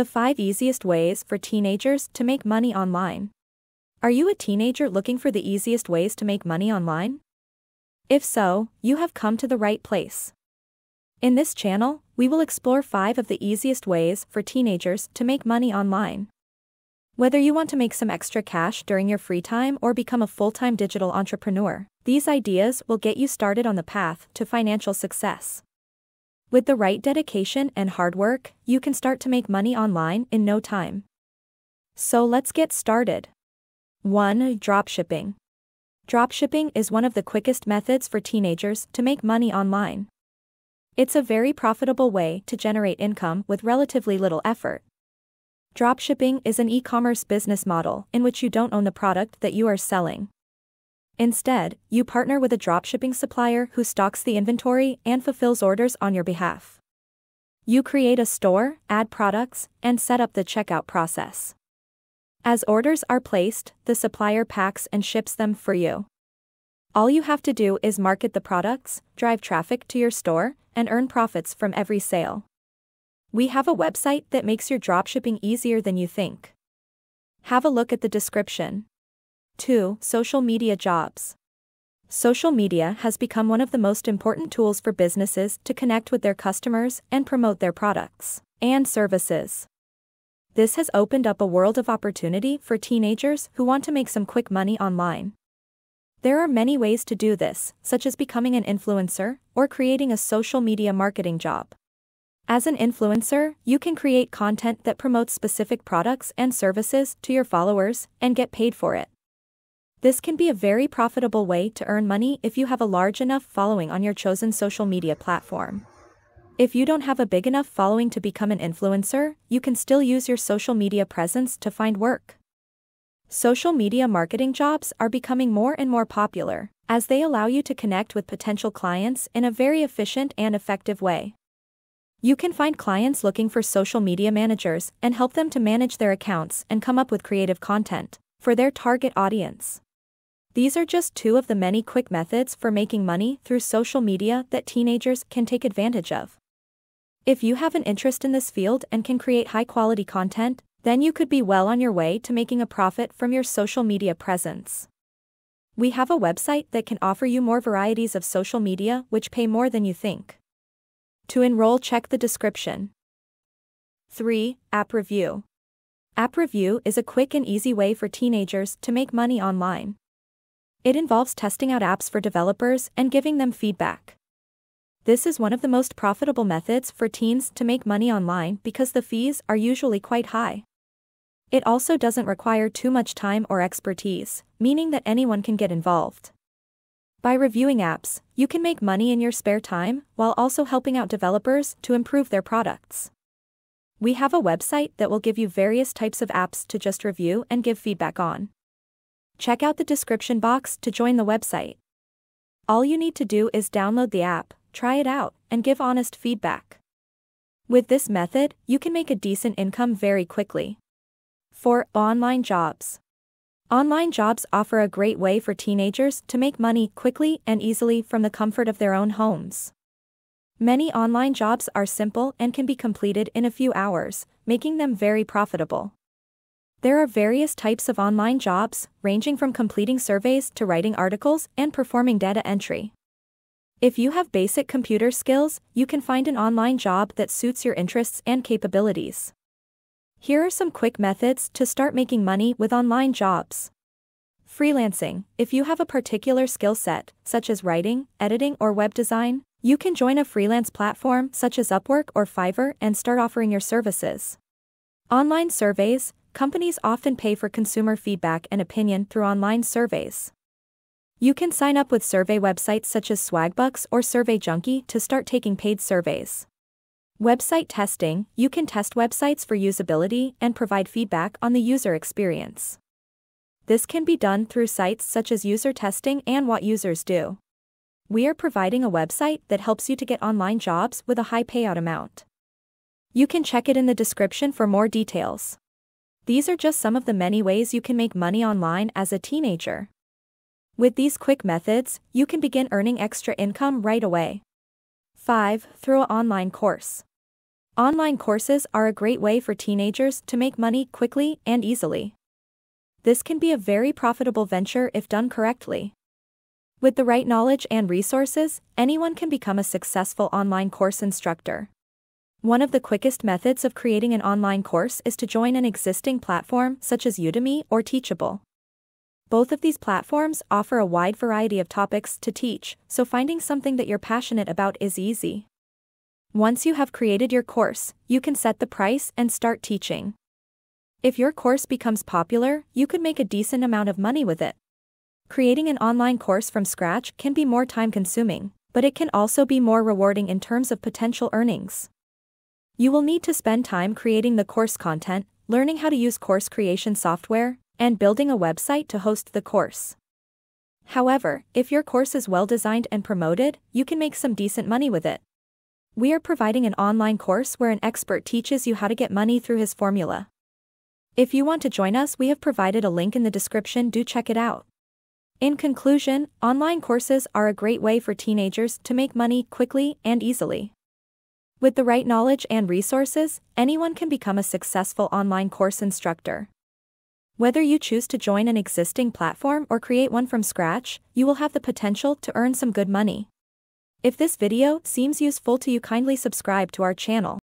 The 5 easiest ways for teenagers to make money online. Are you a teenager looking for the easiest ways to make money online? If so, you have come to the right place. In this channel, we will explore 5 of the easiest ways for teenagers to make money online. Whether you want to make some extra cash during your free time or become a full time digital entrepreneur, these ideas will get you started on the path to financial success. With the right dedication and hard work, you can start to make money online in no time. So let's get started. 1. Dropshipping. Dropshipping is one of the quickest methods for teenagers to make money online. It's a very profitable way to generate income with relatively little effort. Dropshipping is an e commerce business model in which you don't own the product that you are selling. Instead, you partner with a dropshipping supplier who stocks the inventory and fulfills orders on your behalf. You create a store, add products, and set up the checkout process. As orders are placed, the supplier packs and ships them for you. All you have to do is market the products, drive traffic to your store, and earn profits from every sale. We have a website that makes your dropshipping easier than you think. Have a look at the description. 2. Social media jobs. Social media has become one of the most important tools for businesses to connect with their customers and promote their products and services. This has opened up a world of opportunity for teenagers who want to make some quick money online. There are many ways to do this, such as becoming an influencer or creating a social media marketing job. As an influencer, you can create content that promotes specific products and services to your followers and get paid for it. This can be a very profitable way to earn money if you have a large enough following on your chosen social media platform. If you don't have a big enough following to become an influencer, you can still use your social media presence to find work. Social media marketing jobs are becoming more and more popular, as they allow you to connect with potential clients in a very efficient and effective way. You can find clients looking for social media managers and help them to manage their accounts and come up with creative content for their target audience. These are just two of the many quick methods for making money through social media that teenagers can take advantage of. If you have an interest in this field and can create high quality content, then you could be well on your way to making a profit from your social media presence. We have a website that can offer you more varieties of social media which pay more than you think. To enroll, check the description. 3. App Review App Review is a quick and easy way for teenagers to make money online. It involves testing out apps for developers and giving them feedback. This is one of the most profitable methods for teens to make money online because the fees are usually quite high. It also doesn't require too much time or expertise, meaning that anyone can get involved. By reviewing apps, you can make money in your spare time while also helping out developers to improve their products. We have a website that will give you various types of apps to just review and give feedback on. Check out the description box to join the website. All you need to do is download the app, try it out, and give honest feedback. With this method, you can make a decent income very quickly. 4. Online jobs. Online jobs offer a great way for teenagers to make money quickly and easily from the comfort of their own homes. Many online jobs are simple and can be completed in a few hours, making them very profitable. There are various types of online jobs, ranging from completing surveys to writing articles and performing data entry. If you have basic computer skills, you can find an online job that suits your interests and capabilities. Here are some quick methods to start making money with online jobs. Freelancing If you have a particular skill set, such as writing, editing, or web design, you can join a freelance platform such as Upwork or Fiverr and start offering your services. Online surveys companies often pay for consumer feedback and opinion through online surveys. You can sign up with survey websites such as Swagbucks or Survey Junkie to start taking paid surveys. Website testing You can test websites for usability and provide feedback on the user experience. This can be done through sites such as user testing and what users do. We are providing a website that helps you to get online jobs with a high payout amount. You can check it in the description for more details. These are just some of the many ways you can make money online as a teenager. With these quick methods, you can begin earning extra income right away. 5. Through an online course. Online courses are a great way for teenagers to make money quickly and easily. This can be a very profitable venture if done correctly. With the right knowledge and resources, anyone can become a successful online course instructor. One of the quickest methods of creating an online course is to join an existing platform such as Udemy or Teachable. Both of these platforms offer a wide variety of topics to teach, so finding something that you're passionate about is easy. Once you have created your course, you can set the price and start teaching. If your course becomes popular, you could make a decent amount of money with it. Creating an online course from scratch can be more time consuming, but it can also be more rewarding in terms of potential earnings. You will need to spend time creating the course content, learning how to use course creation software, and building a website to host the course. However, if your course is well designed and promoted, you can make some decent money with it. We are providing an online course where an expert teaches you how to get money through his formula. If you want to join us, we have provided a link in the description, do check it out. In conclusion, online courses are a great way for teenagers to make money quickly and easily. With the right knowledge and resources, anyone can become a successful online course instructor. Whether you choose to join an existing platform or create one from scratch, you will have the potential to earn some good money. If this video seems useful to you kindly subscribe to our channel.